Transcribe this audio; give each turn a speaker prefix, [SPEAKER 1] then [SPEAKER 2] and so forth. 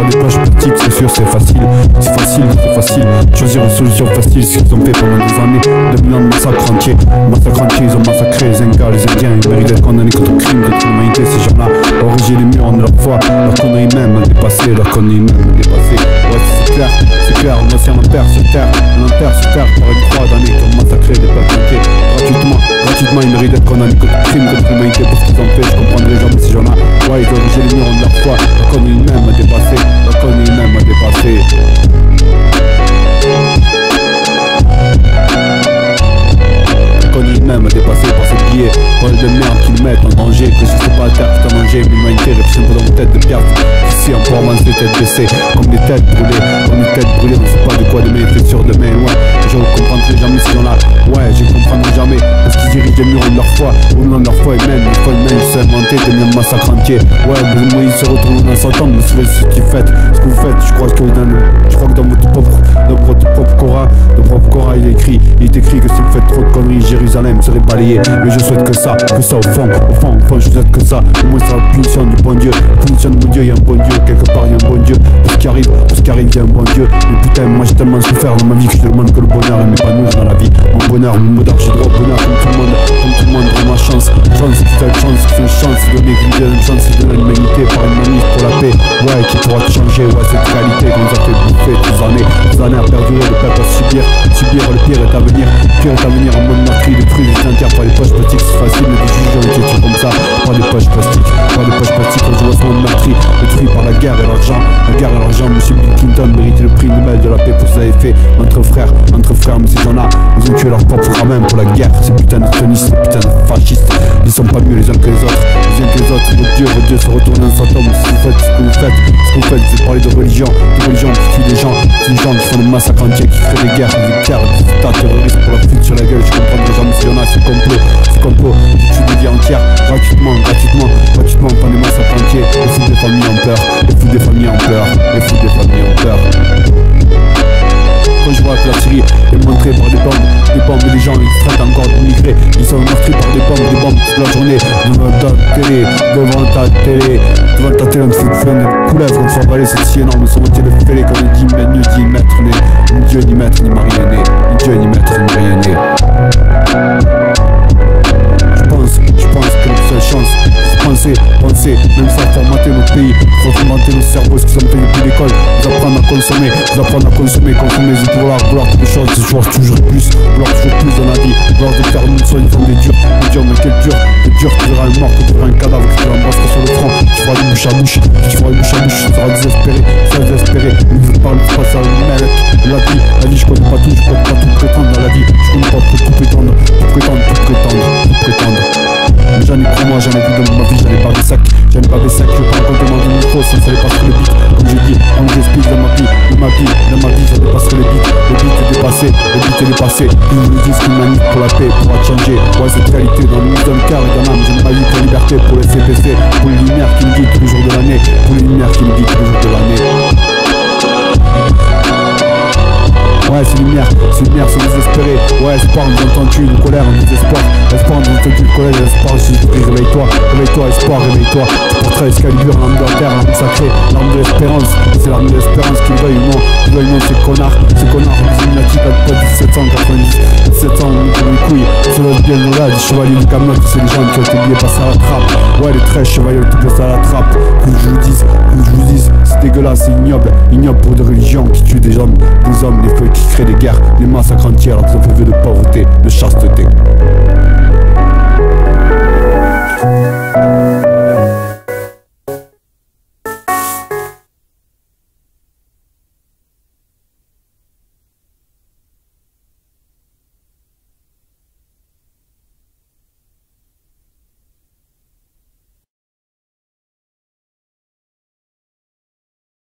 [SPEAKER 1] par les pages petites, c'est sûr, c'est facile, c'est facile, c'est facile. Choisir une solution facile, ce qu'ils ont fait pendant des années. 2000 ans de massacre entier, massacre entier, ils ont massacré les Incas, les Indiens. Ils méritent d'être condamnés contre le crime contre l'humanité, ces gens-là. Origine les murs, on de la foi, leur connerie même a dépassé, leur connerie même a dépassé. Ouais, c'est clair, c'est clair, on ancien impair sur terre, un impair sur terre, par une croix d'années qui ont massacré des peuples entiers. Gratuitement, gratuitement, ils méritent d'être condamnés contre le crime contre l'humanité pour ce qu'ils ont fait. Je comprends les gens, ces gens-là ouais, ils ont origine les murs de leur foi, leur connerie même à dépasser, leur connerie même à dépasser. connu même dépassé par ces billets. Rôle de merde qui nous mettent en danger Que si c'est pas la terre putain danger L'humanité réfléchit dans une tête de pierre. Ici en province des têtes baissées. Comme des têtes brûlées Comme des têtes brûlées. On sait pas de quoi demain fait sûr demain Ouais. Je comprendrai jamais ces gens là Ouais je comprendrai jamais. Parce qu'ils dirigent des murs de leur foi. Au nom de leur foi et Ouais mais Moïse se retrouve dans son temps Mais savez ce qu'ils faites Ce que vous faites Je crois que dans, je crois que dans votre propre Dans propre Coran Dans propre Coran il est écrit Il est écrit que si vous faites trop de conneries Jérusalem serait balayé Mais je souhaite que ça, que ça au fond, au fond, au fond Je souhaite que ça, au moins c'est la punition du bon Dieu Punition de mon Dieu, il y a un bon Dieu Quelque part il y a un bon Dieu. Pour ce qui arrive, pour ce qui arrive il y a un bon Dieu. Mais putain moi j'ai tellement souffert dans ma vie Que je demande que le bonheur il m'épanouisse dans la vie. Mon bonheur, mon bonheur, j'ai droit au bonheur comme tout le monde Comme tout le monde, ma chance. Chance, putain de chance, c'est une chance C'est donner une chance, c'est donner l'humanité Par une manif pour la paix. Ouais, qui pourra te changer, ouais cette réalité qu'on nous a fait bouffer les années. Les années à perdurer, le peuple à subir. Subir, le pire est à venir. Le pire est à venir en mode meurtrier, détruit les inter par les poches plastiques C'est facile, mais des juges ont été comme ça. Par les poches plastiques, par les poches plastiques On joue à ce monde meurtri, détruit par la guerre et l'argent. La guerre et l'argent, monsieur Bill Clinton mérite le prix Nobel de la paix pour avaient fait Entre frères, entre frères, mais ces gens-là Ils ont tué leur propre pour la guerre. Ces putains de sionistes, ces putains de fascistes Ils sont pas mieux les uns que les autres Les uns que les autres, votre Dieu, votre Dieu se retourne en Ce que vous faites, ce que vous faites, ce que vous faites C'est parler de religion, de religion qui tue des gens C'est des gens qui font des massacres entiers, qui créent des guerres, des guerres, des états terroristes pour la fuite sur la gueule. Je comprends déjà, mais s'il y a, c'est complot C'est complot, qui tue des vies entières gratuitement, gratuitement que la Syrie est montrée par des bombes, des bombes et les gens ils traitent encore d'immigrés, ils sont meurtris par des bombes, des bombes toute la journée, devant ta télé, devant ta télé, devant ta télé, fait plein de couleuvres, on fait avaler cette si énorme, métier de fêlé comme il dit, mais ni dit maître, ni Dieu, ni maître, ni marionné, ni Dieu, ni maître, ni marionné. Fait depuis l'école, nous apprendre à consommer, nous apprendre à consommer, consommer, c'est vouloir, toutes les choses, vouloir toujours plus, vouloir toujours plus dans la vie, vouloir de faire une ils font des durs, des durs, mais quel dur, des durs, tu verras un mort, tu verras un cadavre, tu l'embrasseras sur le front, tu feras du bouche à bouche, tu feras du bouche à bouche, tu seras désespéré, tu seras désespéré, mais je parle pas ça, mec, la vie, la vie, je connais pas tout, je connais pas tout prétendre dans la vie, je connais pas tout prétendre, tout prétendre, tout prétendre, tout prétendre. J'en ai pris moi, j'en ai vu dans ma vie, j'en pas des sacs, j'en pas des sacs, je parle quand demande du micro, ça fallait pas sur le dit, comme j'explique dans ma vie, dans ma vie, dans ma vie, ça dépasse les beats, le beat est dépassé, le beat est dépassé, ils nous disent qu'ils manipulent pour la paix, pour changer, ouais cette réalité dans le le cœur et dans l'âme, j'aime pas pour liberté, pour les CPC, pour les lumières qui me guident tous les jours de l'année, pour les lumières qui me guident tous les jours de l'année. Ouais, c'est lumière, c'est lumière, c'est désespéré. Ouais, espoir, nous entends-tu une colère, un désespoir. Espoir, je suis réveille-toi, réveille-toi, espoir, réveille-toi. Tu porteras Excalibur, l'arme de la terre, l'arme sacrée, l'arme de l'espérance. C'est l'arme de l'espérance qui veuille ou non, qui veuille ou non, ces connards, ces connards, les Illuminati, pas de 1790, 1700, on nous les couilles. C'est notre bien là, des chevaliers du Camelot, c'est les gens qui ont été oubliés passer à la trappe. Ouais, les 13 chevaliers ont été passés à la trappe. Que je vous dise, que je vous dise, c'est dégueulasse, c'est ignoble, ignoble pour des religions qui tuent des hommes, des hommes, des feux qui créent des guerres, des massacres entières vœu de pauvreté, de chasteté.